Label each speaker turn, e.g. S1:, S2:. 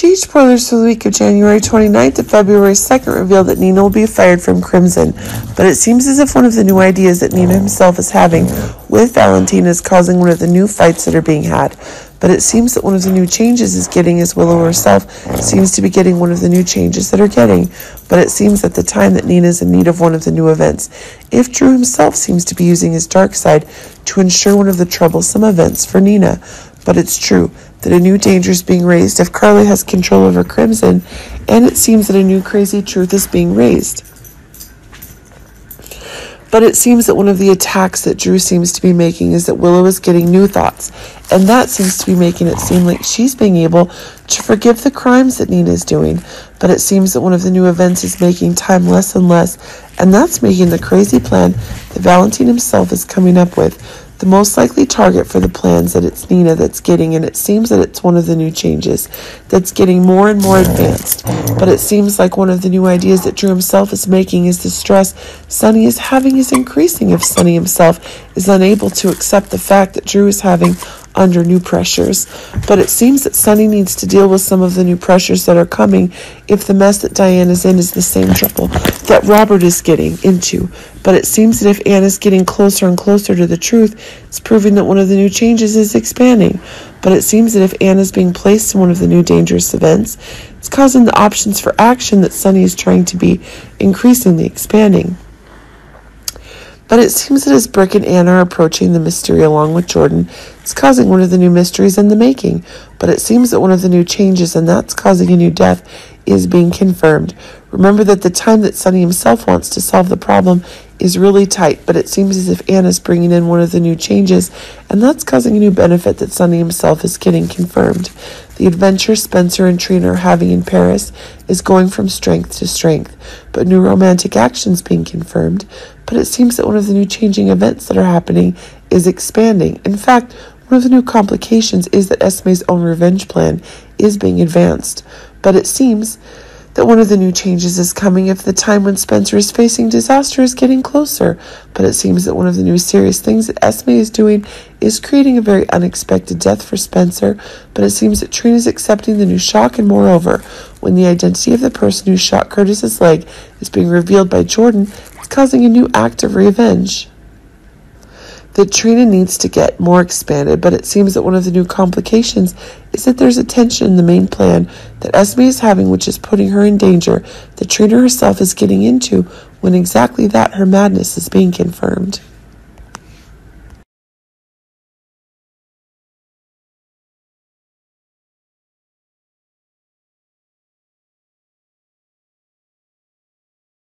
S1: Stage spoilers for the week of January 29th to February 2nd reveal that Nina will be fired from Crimson, but it seems as if one of the new ideas that Nina himself is having with Valentina is causing one of the new fights that are being had. But it seems that one of the new changes is getting as Willow herself seems to be getting one of the new changes that are getting. But it seems at the time that Nina is in need of one of the new events. If Drew himself seems to be using his dark side to ensure one of the troublesome events for Nina. But it's true that a new danger is being raised if Carly has control over Crimson, and it seems that a new crazy truth is being raised. But it seems that one of the attacks that Drew seems to be making is that Willow is getting new thoughts, and that seems to be making it seem like she's being able to forgive the crimes that Nina is doing. But it seems that one of the new events is making time less and less, and that's making the crazy plan that Valentin himself is coming up with the most likely target for the plans that it's Nina that's getting, and it seems that it's one of the new changes that's getting more and more advanced. But it seems like one of the new ideas that Drew himself is making is the stress Sonny is having is increasing if Sonny himself is unable to accept the fact that Drew is having under new pressures. But it seems that Sonny needs to deal with some of the new pressures that are coming if the mess that Diane is in is the same trouble that Robert is getting into. But it seems that if Anna is getting closer and closer to the truth, it's proving that one of the new changes is expanding. But it seems that if Anna is being placed in one of the new dangerous events, it's causing the options for action that Sonny is trying to be increasingly expanding. But it seems that as Brick and Anna are approaching the mystery along with Jordan, it's causing one of the new mysteries in the making. But it seems that one of the new changes, and that's causing a new death, is being confirmed. Remember that the time that Sonny himself wants to solve the problem is really tight, but it seems as if Anna's bringing in one of the new changes, and that's causing a new benefit that Sonny himself is getting confirmed. The adventure Spencer and Trina are having in Paris is going from strength to strength, but new romantic actions being confirmed. But it seems that one of the new changing events that are happening is expanding. In fact, one of the new complications is that Esme's own revenge plan is being advanced. But it seems that one of the new changes is coming if the time when Spencer is facing disaster is getting closer. But it seems that one of the new serious things that Esme is doing is creating a very unexpected death for Spencer. But it seems that Trina is accepting the new shock, and moreover, when the identity of the person who shot Curtis's leg is being revealed by Jordan, it's causing a new act of revenge that Trina needs to get more expanded, but it seems that one of the new complications is that there's a tension in the main plan that Esme is having, which is putting her in danger, that Trina herself is getting into when exactly that, her madness, is being confirmed.